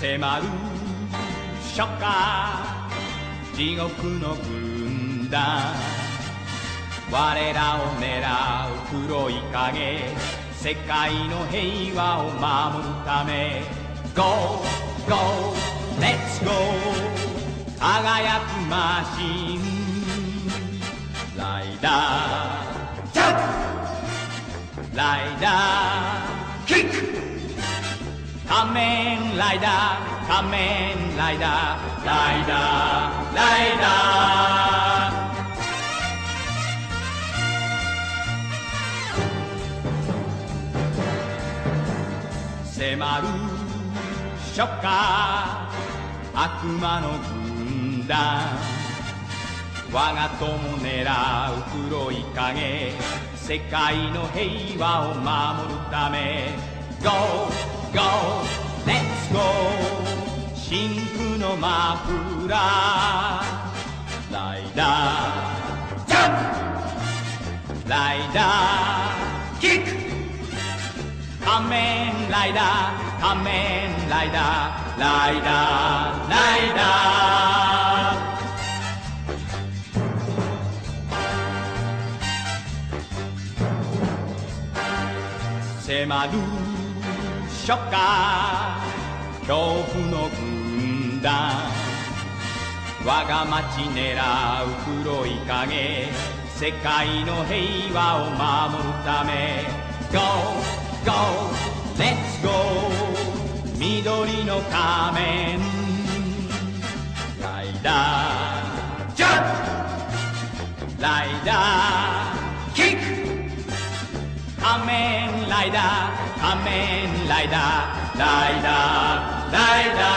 迫る初夏地獄の軍団。我らを狙う黒い影世界の平和を守るため。Go, go, let's go! 輝くマシン。ライダージャンプ！ライダー。仮面ライダー仮面ライダーライダーライダー迫る初夏悪魔の軍団我が友狙う黒い影世界の平和を守るため Go, go, let's go. 真空のマフラーライダー。ジャンプ。ライダー。キック。仮面ライダー仮面ライダーライダーライダー。迫る初夏恐怖の軍団。我が町狙う黒い影。世界の平和を守るため。Go, go, let's go 緑の仮面。ライダージャンプ！ライダー。Amen, Laida, Amen, Laida, Laida, Laida.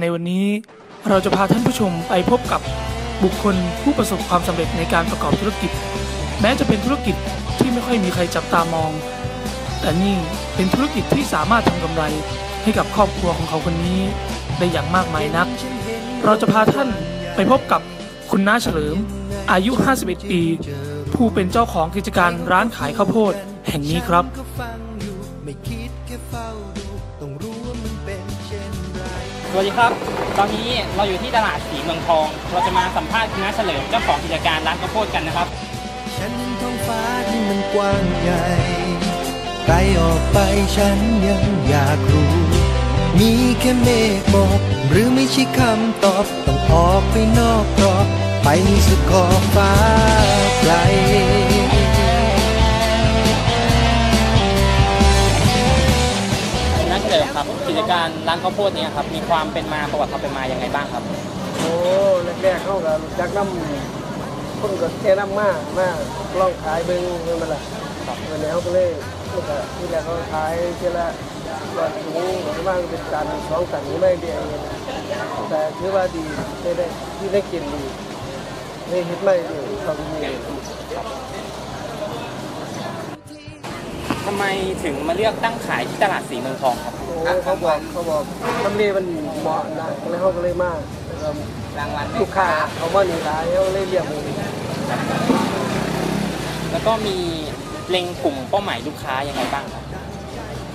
ในวันนี้เราจะพาท่านผู้ชมไปพบกับบุคคลผู้ประสบความสำเร็จในการประกอบธุรกิจ แม้จะเป็นธุรกิจที่ไม่ค่อยมีใครจับตามอง แต่นี่เป็นธุรกิจที่สามารถทำกำไรให้กับครอบครัวของเขาคนนี้ได้อย่างมากมายนัก เราจะพาท่านไปพบกับคุณน้าเฉลิม อายุ 51 ปี ผู้เป็นเจ้าของกิจการร้านขายข้าวโพดแห่งนี้ครับ สวัสดีครับ ตอนนี้เราอยู่ที่ตลาดสีเมืองทอง เราจะมาสัมภาษณ์คุณน้าเฉลิมเจ้าของกิจการร้านข้าวโพดกันนะครับ ฟ้าที่มันกว้างใหญ่ไกลออกไปฉันยังอยากรู้ มีแค่เมฆบอกหรือไม่ใช่คำตอบ ต้องออกไปนอกกรอบไปสุดขอบฟ้าไกลน้าเฉลิมครับกิจการร้านข้าวโพดเนี้ครับมีความเป็นมาประวัติความเป็นมายังไงบ้างครับ โอ้แรกๆเข้าก็รู้จักน้ำ คนก็แค่น้ำมากมากลองขายเบิ้งเงินมาละวันนี้เขาก็เลยเขาก็ที่แรกเขาขายเท่าละก่อนถุงประมาณเป็นตันสองตันนี้ไม่เดียวแต่ถือว่าดีได้ได้ที่ได้กินดีได้เห็นไม่ดีเขาดีทำไมถึงมาเลือกตั้งขายที่ตลาดสีเมืองทองครับโอ้เขาบอกเขาบอกทำเลมันเหมาะนะแล้วเขาก็เลยมาแล้วก็รางวัลลูกค้าเขามาหนีหลายเขาเลยเรียกมึง แล้วก็มีเล็งกลุ่มเป้าหมายลูกค้ายังไงบ้างครับ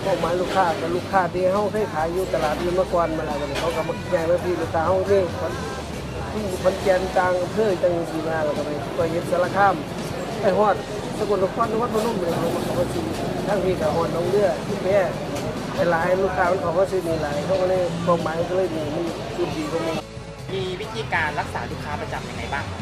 พวกหมายลูกค้ากับลูกค้าที่เขาเคยขายอยู่ตลาดอื่นมก่อนมาแล้วเขาก็มาแย่งมาพี่ลูกค้าเขานี่คนที่คนแกนต่างอำเภอจังสีมาแล้วก็ไปไปเห็นสารคามไปฮอดสกลนครนวัดพนมเลยเขามาเขาซื้อทั้งที่กับฮอดน้องเรือที่แพ้ไปหลายลูกค้ามันเขาก็ซื้อมีหลายเขาก็เลยเป้าหมายก็เลยมีมันคือดีกว่ามันมีวิธีการรักษาลูกค้าประจำยังไงบ้างครับ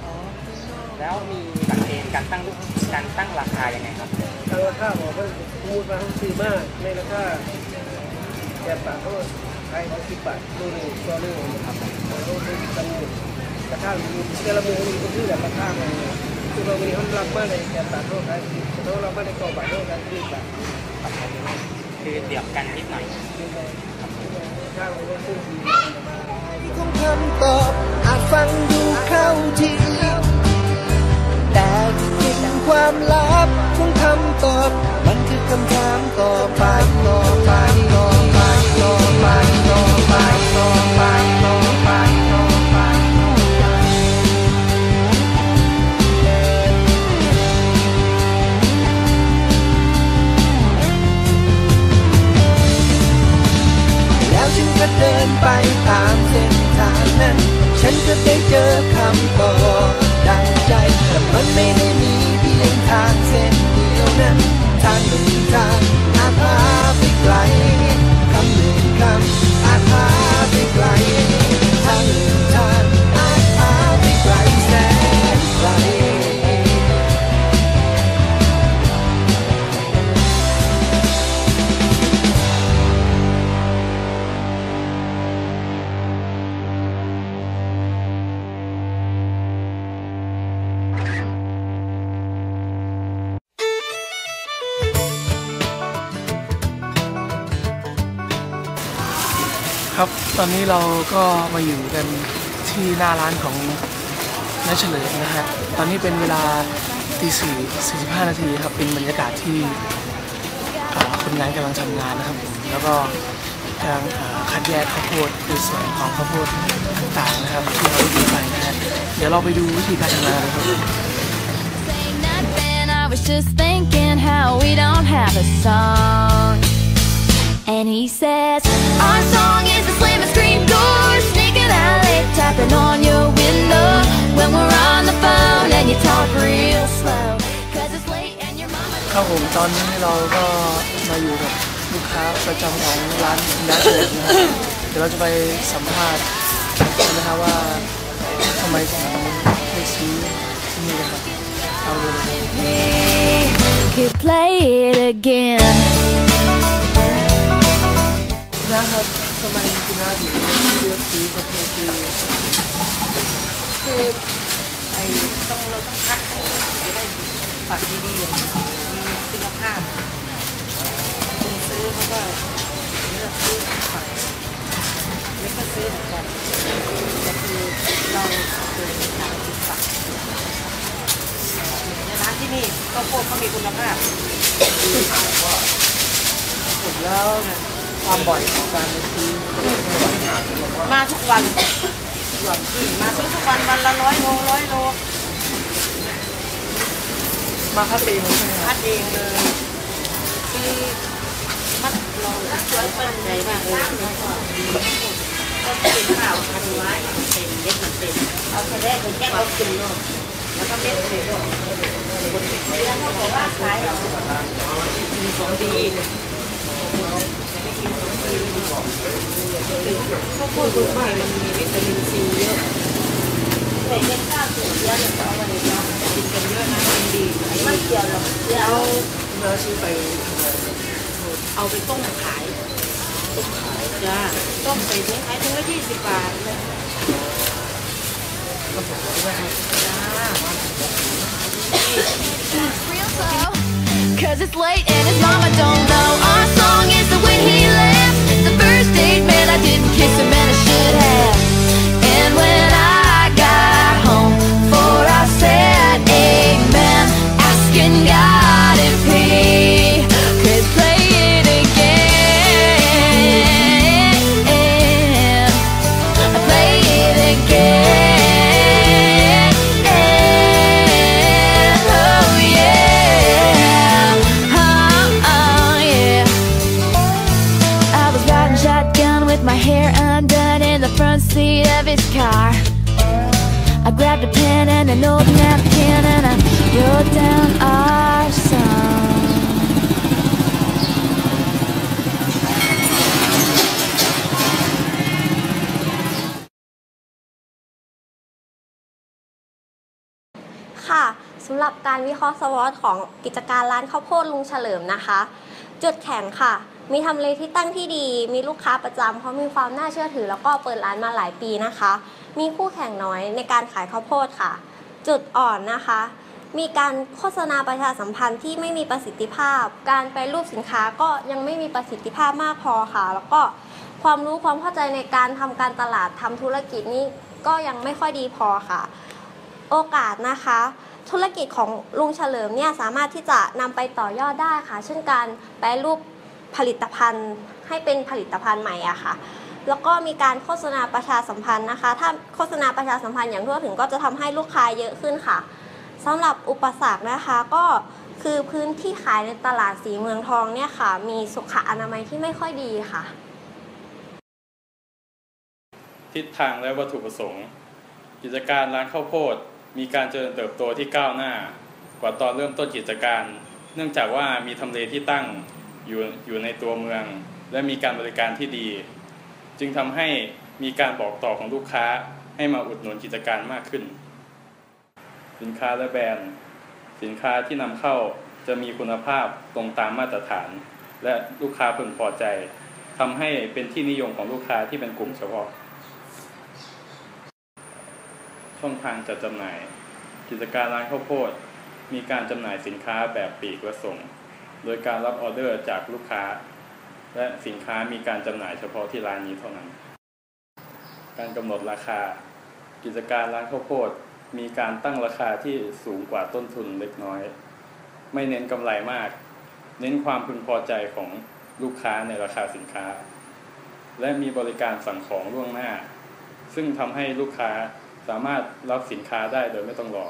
แล้วมีหลักเกณฑ์การตั้งการตั้งราคายังไงครับตั้งราคาบอกว่าพูดมาทั้งสี่มากในราคาแปดบาทก็ขายสิบบาทรู้หนึ่งตัวหนึ่งครับตัวหนึ่งตัวหนึ่งราคาแต่ละมือมีคนชื่อแบบราคาอะไรคือเรามีห้รับมากเลยแปดบาทก็ขายสิบเราเราไม่ได้ต่อบาทก็ขายสิบบาทคือเดียบกันนิดหน่อยถ้าเราพูดมีคงทำตอบอาจฟังดูเข้าที แต่ที่เป็นความลับของคำตอบ มันคือคำถามต่อไปต่อไปต่อไปต่อไป ครับ ตอนนี้เราก็มาอยู่กันที่หน้าร้านของน้าเฉลิมนะฮะ ตอนนี้เป็นเวลาตีสี่สี่สิบห้านาทีครับ เป็นบรรยากาศที่คนงานกำลังทำงานนะครับผมแล้วก็กำลังคัดแยกข้าวโพดในส่วนของข้าวโพดต่างๆนะครับที่เราด้ดูไปนะฮะ เดี๋ยวเราไปดูวิธีการทำงานเลยครับ was just thinking how we don't have a song. And he says, Our song is the slam and scream door, sneaking out late, tapping on your window when we're on the phone and you talk real slow. Cause it's late and your mama. ครับผมตอนนี้เราก็มาอยู่กับลูกค้าประจำของร้านน้าเฉลิมนะครับเดี๋ยวเราจะไปสัมภาษณ์กันนะครับว่าทำไมถึงได้ซื้อที่นี่นะครับเอาเลยนะครับ Could play it again. นะครับทำไมคุณน้าถึงเลือกซื้อประเภทที่คือไอ้ต้องเราต้องคัดจะได้ฝักดีๆมีคุณภาพคนซื้อเขาก็เลือกซื้อฝักแล้วก็ซื้อเหมือนกันแต่คือเราเดินทางติดฝักในร้านที่นี่ก็พวกเขามีคุณภาพผมแล้ว ความบ่อยของการไปซื้อมาทุกวันมาซื้อทุกวันวันละร้อยโลร้อยโลมาคัดเองเลยใช่ไหมครับคัดเองเลยคือมัดเราสวยมั่นใจมากเลยแล้วก็ก็เป็นข้าวพันไว้เป็นเล็กมันเป็นเอาแค่แรกเป็นแค่เอากินโลกแล้วก็เม็ดเลยก็คนที่ซื้อเขาบอกว่าขายเรามีของดี ข้าวโพดดูใหม่มันมีวิตามินซีเยอะแต่เม็ดข้าวสูงเยอะเนี่ยเอามาเลยเนาะกินกันเยอะนะกินดีไม่เกี่ยวหรอกเดี๋ยวน้าซื้อไปเอาไปต้มขายต้มขายจ้าต้มใส่ถุงขายถุงละยี่สิบบาทเลยจ้า real slow. Cause it's late and his mama don't know. Our song is the way he left. The first date, man, I didn't kiss him and I should have. With my hair undone in the front seat of his car. I grabbed a pen and an old napkin and I wrote down our song. ค่ะสำหรับการวิเคราะห์สวอตของกิจการร้านข้าวโพดลุงเฉลิมนะคะ จุดแข็งค่ะ มีทำเลที่ตั้งที่ดี มีลูกค้าประจำเพราะมีความน่าเชื่อถือ แล้วก็เปิดร้านมาหลายปีนะคะ มีคู่แข่งน้อยในการขายข้าวโพดค่ะ จุดอ่อนนะคะ มีการโฆษณาประชาสัมพันธ์ที่ไม่มีประสิทธิภาพ การไปรูปสินค้าก็ยังไม่มีประสิทธิภาพมากพอค่ะ แล้วก็ความรู้ความเข้าใจในการทำการตลาดทำธุรกิจนี่ก็ยังไม่ค่อยดีพอค่ะ โอกาสนะคะธุรกิจของลุงเฉลิมเนี่ยสามารถที่จะนำไปต่อยอดได้ค่ะ เช่นการแปรรูป ผลิตภัณฑ์ให้เป็นผลิตภัณฑ์ใหม่อะค่ะ แล้วก็มีการโฆษณาประชาสัมพันธ์นะคะ ถ้าโฆษณาประชาสัมพันธ์อย่างทั่วถึงก็จะทำให้ลูกค้าเยอะขึ้นค่ะสำหรับอุปสรรคนะคะก็คือพื้นที่ขายในตลาดสีเมืองทองเนี่ยค่ะ มีสุขอนามัยที่ไม่ค่อยดีค่ะ ทิศทางและวัตถุประสงค์ กิจการร้านข้าวโพด มีการเจริญเติบโตที่ก้าวหน้า กว่าตอนเริ่มต้นกิจการ เนื่องจากว่ามีทำเลที่ตั้ง อยู่อยู่ในตัวเมือง และมีการบริการที่ดี จึงทำให้มีการบอกต่อของลูกค้าให้มาอุดหนุนกิจการมากขึ้น สินค้าและแบรนด์ สินค้าที่นำเข้าจะมีคุณภาพตรงตามมาตรฐาน และลูกค้าพึงพอใจทำให้เป็นที่นิยมของลูกค้าที่เป็นกลุ่มเฉพาะ ช่องทางจัดจำหน่าย กิจการร้านข้าวโพดมีการจำหน่ายสินค้าแบบปลีกและส่ง โดยการรับออเดอร์จากลูกค้า และสินค้ามีการจำหน่ายเฉพาะที่ร้านนี้เท่านั้น การกำหนดราคา กิจการร้านข้าวโพดมีการตั้งราคาที่สูงกว่าต้นทุนเล็กน้อย ไม่เน้นกำไรมาก เน้นความพึงพอใจของลูกค้าในราคาสินค้า และมีบริการสั่งของล่วงหน้า ซึ่งทำให้ลูกค้าสามารถรับสินค้าได้โดยไม่ต้องรอ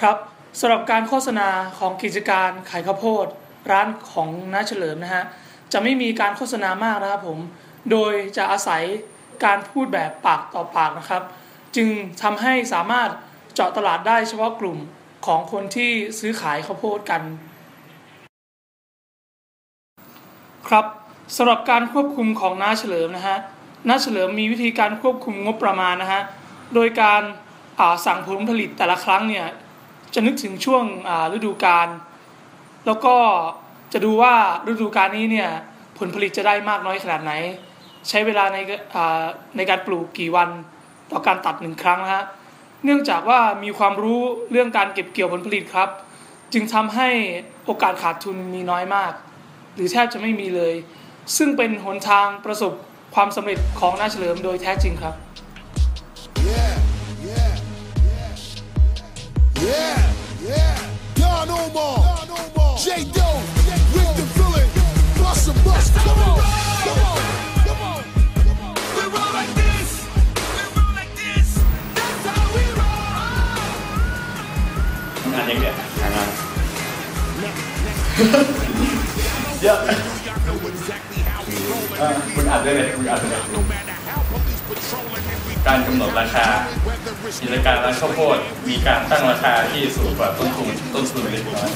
ครับ สำหรับการโฆษณาของกิจการขายข้าวโพด ร้านของน้าเฉลิมนะฮะจะไม่มีการโฆษณามากนะครับผม โดยจะอาศัยการพูดแบบปากต่อปากนะครับ จึงทำให้สามารถเจาะตลาดได้เฉพาะกลุ่มของคนที่ซื้อขายข้าวโพดกัน ครับสำหรับการควบคุมของน้าเฉลิมนะฮะน้าเฉลิมมีวิธีการควบคุมงบประมาณนะฮะโดยการาสั่งผลผลิตแต่ละครั้งเนี่ย จะนึกถึงช่วงฤดูกาลแล้วก็จะดูว่าฤดูกาลนี้เนี่ยผลผลิตจะได้มากน้อยขนาดไหน ใช้เวลาในในการปลูกกี่วันต่อการตัดหนึ่งครั้งนะฮะเนื่องจากว่ามีความรู้เรื่องการเก็บเกี่ยวผลผลิตครับ จึงทำให้โอกาสขาดทุนมีน้อยมาก หรือแทบจะไม่มีเลย ซึ่งเป็นหนทางประสบความสำเร็จของนาเฉลิมโดยแท้จริงครับ Yeah, yeah. Don Omar, J Doe, ตั้งราคาที่สูงกว่าต้นทุนต้นทุนเล็กน้อย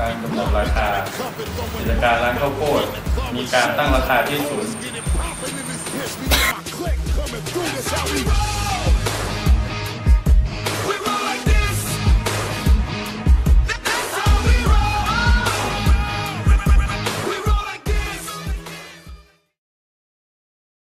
การกำหนดราคากิจการร้านข้าวโพดมีการตั้งราคาที่สูง